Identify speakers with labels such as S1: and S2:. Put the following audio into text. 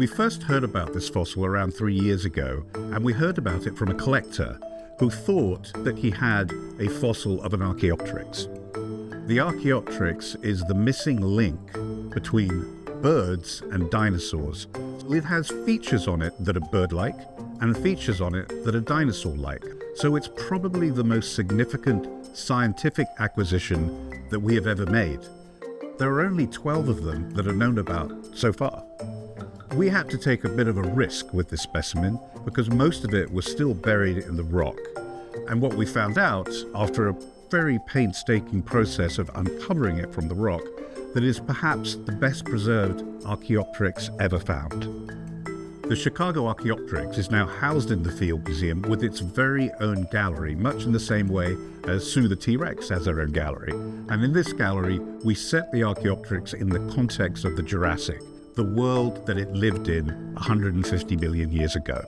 S1: We first heard about this fossil around three years ago, and we heard about it from a collector who thought that he had a fossil of an Archaeopteryx. The Archaeopteryx is the missing link between birds and dinosaurs. It has features on it that are bird like and features on it that are dinosaur like. So it's probably the most significant scientific acquisition that we have ever made. There are only 12 of them that are known about so far. We had to take a bit of a risk with this specimen because most of it was still buried in the rock. And what we found out after a very painstaking process of uncovering it from the rock that is perhaps the best preserved Archaeopteryx ever found. The Chicago Archaeopteryx is now housed in the Field Museum with its very own gallery, much in the same way as Sue the T Rex has her own gallery. And in this gallery, we set the Archaeopteryx in the context of the Jurassic, the world that it lived in 150 million years ago.